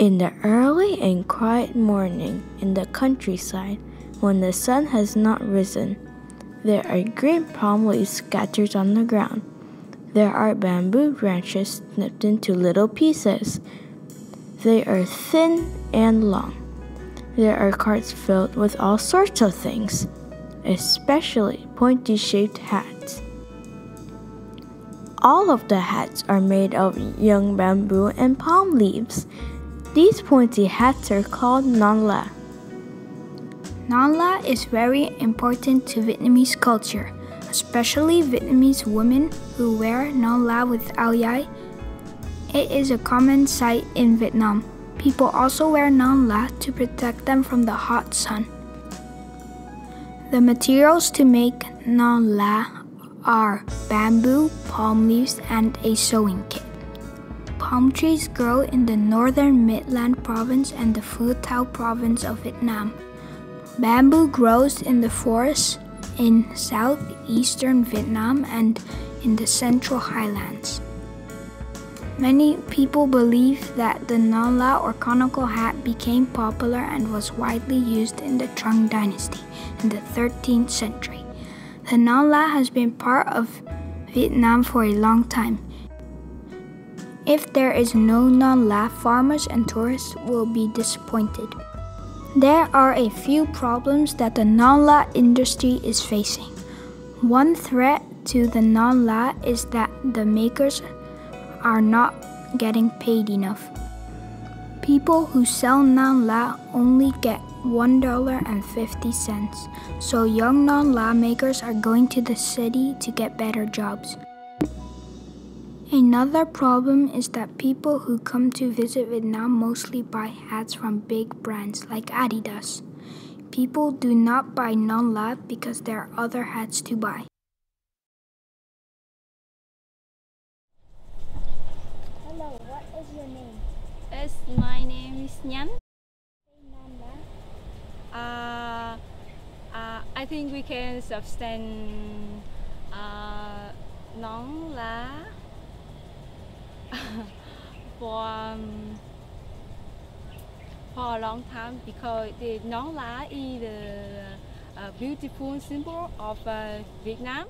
In the early and quiet morning in the countryside, when the sun has not risen, there are green palm leaves scattered on the ground. There are bamboo branches snipped into little pieces. They are thin and long. There are carts filled with all sorts of things, especially pointy shaped hats. All of the hats are made of young bamboo and palm leaves. These pointy hats are called non la. Non la is very important to Vietnamese culture, especially Vietnamese women who wear non la with ao dai. It is a common sight in Vietnam. People also wear non la to protect them from the hot sun. The materials to make non la are bamboo, palm leaves, and a sewing kit. Palm trees grow in the northern Midland province and the Phu Tho province of Vietnam. Bamboo grows in the forests in southeastern Vietnam and in the central highlands. Many people believe that the non la or conical hat became popular and was widely used in the Trung dynasty in the 13th century. The non la has been part of Vietnam for a long time. If there is no non la, farmers and tourists will be disappointed. There are a few problems that the non la industry is facing. One threat to the non la is that the makers are not getting paid enough. People who sell non la only get $1.50, so young non la makers are going to the city to get better jobs. Another problem is that people who come to visit Vietnam mostly buy hats from big brands like Adidas. People do not buy non la because there are other hats to buy. Hello, what is your name? Yes, my name is Nhan. Say Nanda. Uh, uh, I think we can sustain uh, non la for um, for a long time because the non la is the uh, beautiful symbol of uh, Vietnam.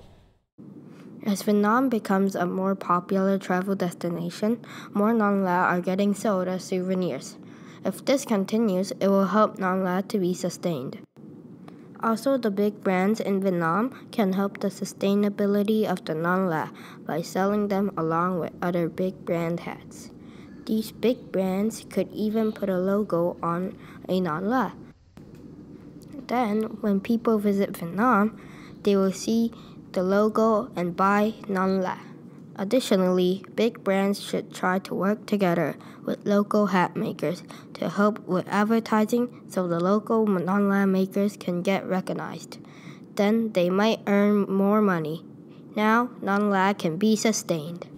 As Vietnam becomes a more popular travel destination, more non la are getting sold as souvenirs. If this continues, it will help non la to be sustained. Also, the big brands in Vietnam can help the sustainability of the non la by selling them along with other big brand hats. These big brands could even put a logo on a non la. Then, when people visit Vietnam, they will see the logo and buy non la. Additionally, big brands should try to work together with local hat makers to help with advertising so the local la makers can get recognized. Then they might earn more money. Now, non la can be sustained.